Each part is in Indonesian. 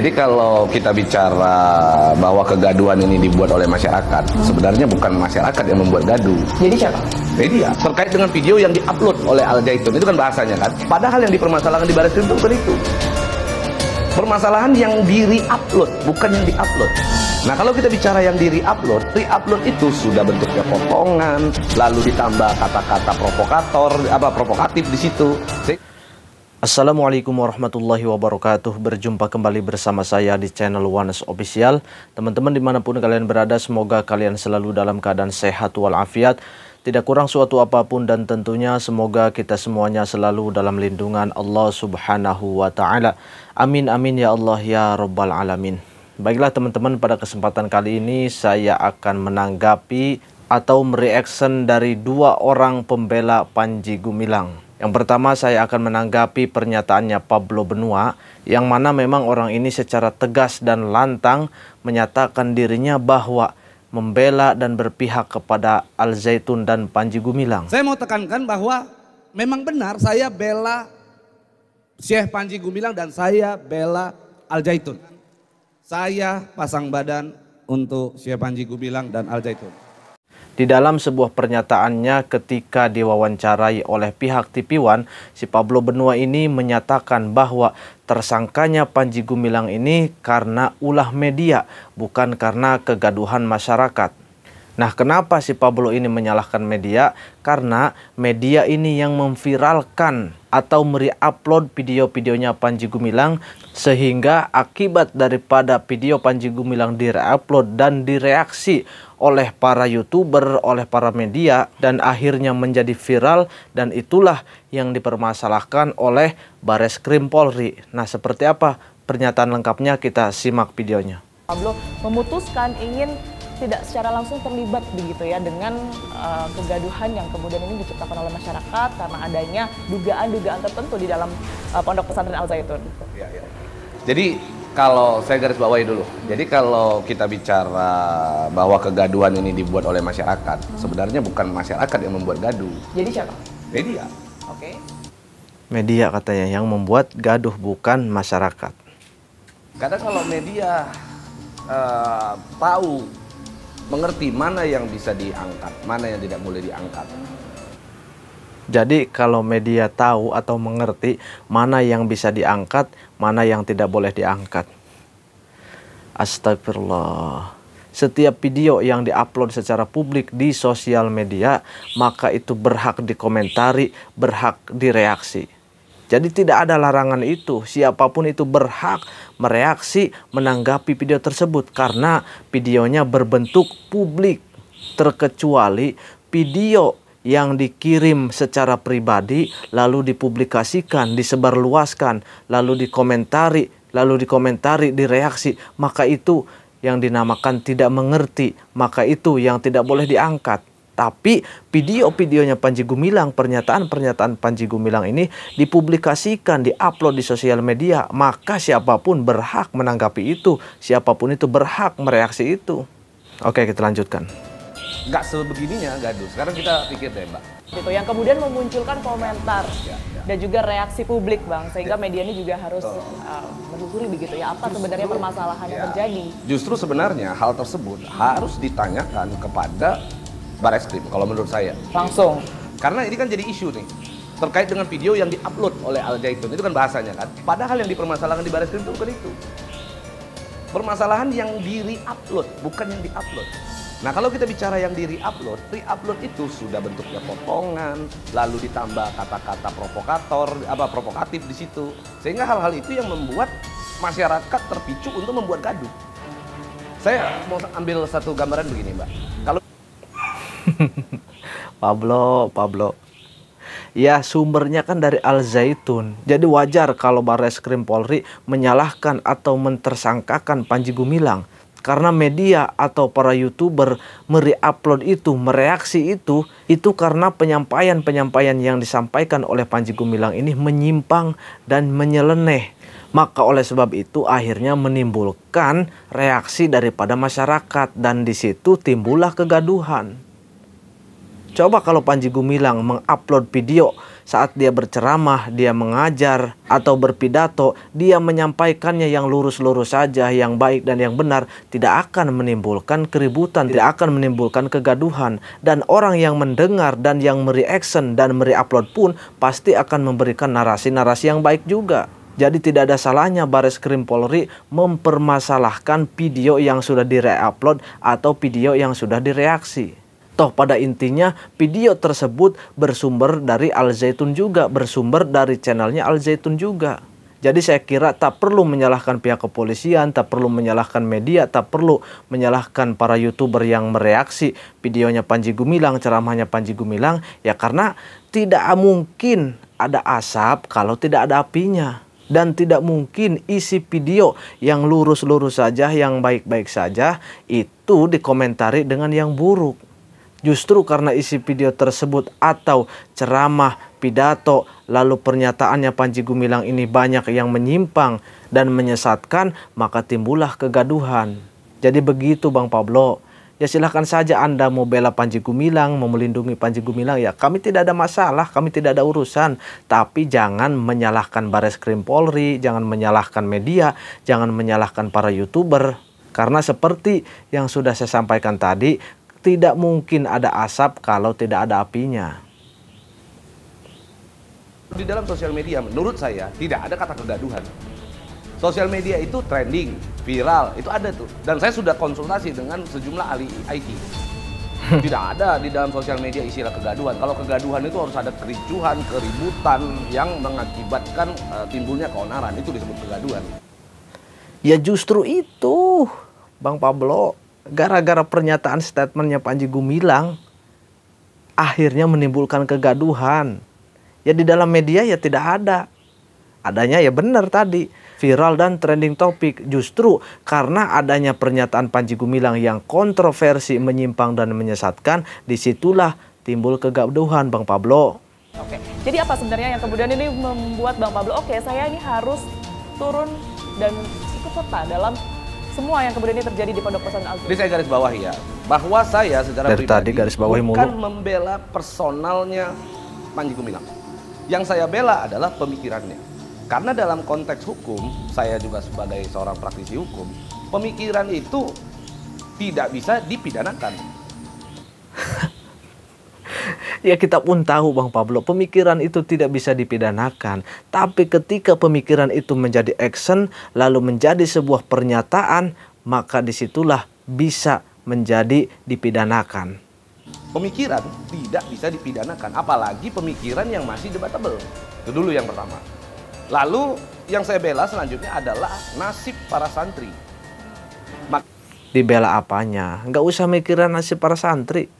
Jadi kalau kita bicara bahwa kegaduhan ini dibuat oleh masyarakat, hmm. sebenarnya bukan masyarakat yang membuat gaduh. Jadi siapa? Media. Terkait dengan video yang diupload oleh Al Zaitun itu kan bahasanya kan. Padahal yang dipermasalahkan di Baris Krim itu bukan itu. Permasalahan yang di re-upload, bukan yang di-upload. Nah kalau kita bicara yang di re-upload, re-upload itu sudah bentuknya potongan, lalu ditambah kata-kata provokator, apa provokatif di situ. Assalamualaikum warahmatullahi wabarakatuh. Berjumpa kembali bersama saya di channel Ones Official. Teman-teman di mana pun kalian berada Semoga kalian selalu dalam keadaan sehat walafiat. Tidak kurang suatu apa pun dan tentunya semoga kita semuanya selalu dalam lindungan Allah subhanahu wa ta'ala. Amin amin ya Allah ya Rabbal Alamin. Baiklah teman-teman pada kesempatan kali ini saya akan menanggapi atau mereaction dari dua orang pembela Panji Gumilang yang pertama saya akan menanggapi pernyataannya Pablo Benua yang mana memang orang ini secara tegas dan lantang menyatakan dirinya bahwa membela dan berpihak kepada Al Zaitun dan Panji Gumilang. Saya mau tekankan bahwa memang benar saya bela Syekh Panji Gumilang dan saya bela Al Zaitun. Saya pasang badan untuk Syekh Panji Gumilang dan Al Zaitun. Di dalam sebuah pernyataannya ketika diwawancarai oleh pihak TV One, si Pablo Benua ini menyatakan bahwa tersangkanya Panji Gumilang ini karena ulah media, bukan karena kegaduhan masyarakat. Nah, kenapa si Pablo ini menyalahkan media? Karena media ini yang memviralkan atau mereupload video-videonya Panji Gumilang sehingga akibat daripada video Panji Gumilang direupload dan direaksi oleh para youtuber, oleh para media dan akhirnya menjadi viral dan itulah yang dipermasalahkan oleh Bares Krim Polri. Nah seperti apa pernyataan lengkapnya kita simak videonya. Pablo memutuskan ingin tidak secara langsung terlibat begitu ya dengan uh, kegaduhan yang kemudian ini diciptakan oleh masyarakat karena adanya dugaan-dugaan tertentu di dalam uh, pondok pesantren Al Zaitun. Ya, ya. Jadi kalau saya garis bawahi dulu. Jadi kalau kita bicara bahwa kegaduhan ini dibuat oleh masyarakat, hmm. sebenarnya bukan masyarakat yang membuat gaduh. Jadi siapa? Media. Oke. Okay. Media katanya yang membuat gaduh bukan masyarakat. Kadang kalau media uh, tahu mengerti mana yang bisa diangkat, mana yang tidak boleh diangkat. Jadi kalau media tahu atau mengerti mana yang bisa diangkat, mana yang tidak boleh diangkat. Astagfirullah. Setiap video yang diupload secara publik di sosial media, maka itu berhak dikomentari, berhak direaksi. Jadi tidak ada larangan itu. Siapa pun itu berhak mereaksi, menanggapi video tersebut karena videonya berbentuk publik. Terkecuali video yang dikirim secara pribadi lalu dipublikasikan, disebarluaskan, lalu dikomentari, lalu dikomentari, direaksi, maka itu yang dinamakan tidak mengerti, maka itu yang tidak boleh diangkat. Tapi video-videonya Panji Gumilang, pernyataan-pernyataan Panji Gumilang ini dipublikasikan, diupload di sosial media, maka siapa pun berhak menanggapi itu, siapa pun itu berhak mereaksi itu. Oke, kita lanjutkan nggak sebegininya gaduh. Sekarang kita pikir deh mbak. Gitu, yang kemudian memunculkan komentar ya, ya. dan juga reaksi publik bang, sehingga ya. media ini juga harus oh. uh, menelusuri begitu ya apa sebenarnya permasalahan ya. yang terjadi. Justru sebenarnya hal tersebut harus ditanyakan kepada Baris Krim kalau menurut saya. Langsung. Karena ini kan jadi isu nih terkait dengan video yang diupload oleh Al Zaitun itu kan bahasanya kan. Padahal yang dipermasalahkan di Baris Krim itu bukan itu. Permasalahan yang di re-upload, bukan yang di-upload. Nah kalau kita bicara yang di re-upload, re-upload itu sudah bentuknya potongan, lalu ditambah kata-kata provokator, apa provokatif di situ, sehingga hal-hal itu yang membuat masyarakat terpicu untuk membuat gaduh. Saya mau ambil satu gambaran begini, Mbak. Kalau Pablo, Pablo. Ya sumbernya kan dari Al Zaitun. Jadi wajar kalau Bares Krim Polri menyalahkan atau mentersangkakan Panji Gumilang karena media atau para youtuber mereupload itu, mereaksi itu, itu karena penyampaian-penyampaian yang disampaikan oleh Panji Gumilang ini menyimpang dan menyeleneh. Maka oleh sebab itu akhirnya menimbulkan reaksi daripada masyarakat dan di situ timbullah kegaduhan. Coba kalau Panji Gumilang mengupload video saat dia berceramah, dia mengajar atau berpidato, dia menyampaikannya yang lurus-lurus saja, yang baik dan yang benar, tidak akan menimbulkan keributan, tidak akan menimbulkan kegaduhan dan orang yang mendengar dan yang mereaction dan mereupload pun pasti akan memberikan narasi-narasi yang baik juga. Jadi tidak ada salahnya Baris Krim Polri mempermasalahkan video yang sudah direupload atau video yang sudah direaksi. Toh pada intinya video tersebut bersumber dari Al Zaitun juga, bersumber dari channelnya Al Zaitun juga. Jadi saya kira tak perlu menyalahkan pihak kepolisian, tak perlu menyalahkan media, tak perlu menyalahkan para youtuber yang mereaksi videonya Panji Gumilang, ceramahnya Panji Gumilang, ya karena tidak mungkin ada asap kalau tidak ada apinya. Dan tidak mungkin isi video yang lurus-lurus saja, yang baik-baik saja, itu dikomentari dengan yang buruk. Justru karena isi video tersebut atau ceramah, pidato, lalu pernyataannya Panji Gumilang ini banyak yang menyimpang dan menyesatkan, maka timbullah kegaduhan. Jadi begitu Bang Pablo. Ya silahkan saja Anda mau bela Panji Gumilang, mau melindungi Panji Gumilang, ya kami tidak ada masalah, kami tidak ada urusan. Tapi jangan menyalahkan Baris Krim Polri, jangan menyalahkan media, jangan menyalahkan para YouTuber. Karena seperti yang sudah saya sampaikan tadi, tidak mungkin ada asap kalau tidak ada apinya. Di dalam sosial media, menurut saya tidak ada kata kegaduhan. Sosial media itu trending, viral, itu ada tuh. Dan saya sudah konsultasi dengan sejumlah ahli IT. Tidak ada di dalam sosial media istilah kegaduhan. Kalau kegaduhan itu harus ada kericuhan, keributan yang mengakibatkan uh, timbulnya keonaran. Itu disebut kegaduhan. Ya justru itu, Bang Pablo gara-gara pernyataan statementnya Panji Gumilang akhirnya menimbulkan kegaduhan. Ya di dalam media ya tidak ada. Adanya ya benar tadi viral dan trending topik justru karena adanya pernyataan Panji Gumilang yang kontroversi, menyimpang dan menyesatkan, di situlah timbul kegaduhan Bang Pablo. Oke, jadi apa sebenarnya yang kemudian ini membuat Bang Pablo, oke saya ini harus turun dan ikut serta dalam semua yang kemudian ini terjadi di Pondok Pesantren Al Jadi saya garis bawah ya, bahwa saya secara Dari pribadi tadi garis bawahi mulu. bukan membela personalnya Panji Gumilang. Yang saya bela adalah pemikirannya. Karena dalam konteks hukum, saya juga sebagai seorang praktisi hukum, pemikiran itu tidak bisa dipidanakan. Ya kita pun tahu Bang Pablo, pemikiran itu tidak bisa dipidanakan. Tapi ketika pemikiran itu menjadi action, lalu menjadi sebuah pernyataan, maka di situlah bisa menjadi dipidanakan. Pemikiran tidak bisa dipidanakan, apalagi pemikiran yang masih debatable. Itu dulu yang pertama. Lalu yang saya bela selanjutnya adalah nasib para santri. Mak- Dibela apanya? Nggak usah mikirin nasib para santri.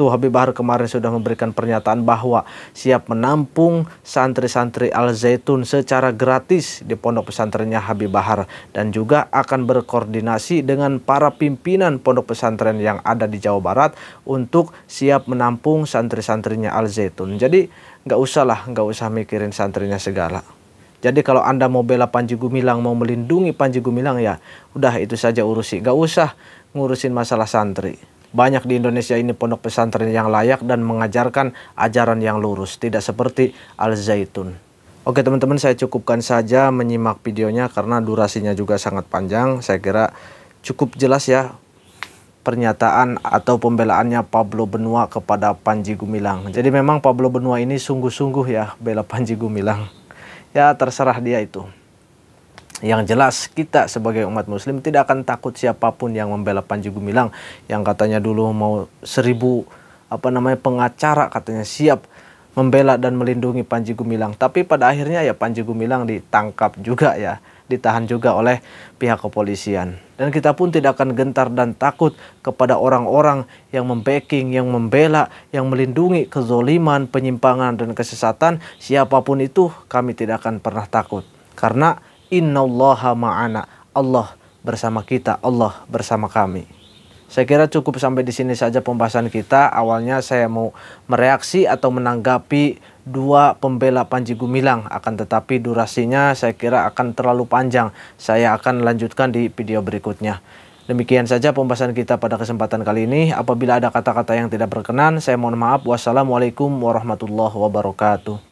Tuh Habib Bahar kemarin sudah memberikan pernyataan bahwa siap menampung santri-santri Al Zaitun secara gratis di pondok pesantrennya Habib Bahar dan juga akan berkoordinasi dengan para pimpinan pondok pesantren yang ada di Jawa Barat untuk siap menampung santri-santrinya Al Zaitun. Jadi nggak usah lah, nggak usah mikirin santrinya segala. Jadi kalau Anda mau bela Panji Gumilang, mau melindungi Panji Gumilang ya, udah itu saja urusi. Gak usah ngurusin masalah santri. Banyak di Indonesia ini pondok pesantren yang layak dan mengajarkan ajaran yang lurus, tidak seperti Al Zaitun. Oke teman-teman saya cukupkan saja menyimak videonya karena durasinya juga sangat panjang. Saya kira cukup jelas ya pernyataan atau pembelaannya Pablo Benua kepada Panji Gumilang. Jadi memang Pablo Benua ini sungguh-sungguh ya bela Panji Gumilang. Ya terserah dia itu. Yang jelas kita sebagai umat muslim tidak akan takut siapa pun yang membela Panji Gumilang yang katanya dulu mau seribu apa namanya pengacara katanya siap membela dan melindungi Panji Gumilang. Tapi pada akhirnya ya Panji Gumilang ditangkap juga ya, ditahan juga oleh pihak kepolisian. Dan kita pun tidak akan gentar dan takut kepada orang-orang yang membacking, yang membela, yang melindungi kezoliman, penyimpangan dan kesesatan. Siapa pun itu kami tidak akan pernah takut. Karena innallaha ma'ana. Allah bersama kita, Allah bersama kami. Saya kira cukup sampai di sini saja pembahasan kita. Awalnya saya mau mereaksi atau menanggapi dua pembela Panji Gumilang. Akan tetapi durasinya saya kira akan terlalu panjang. Saya akan lanjutkan di video berikutnya. Demikian saja pembahasan kita pada kesempatan kali ini. Apabila ada kata-kata yang tidak berkenan, saya mohon maaf. Wassalamualaikum warahmatullahi wabarakatuh.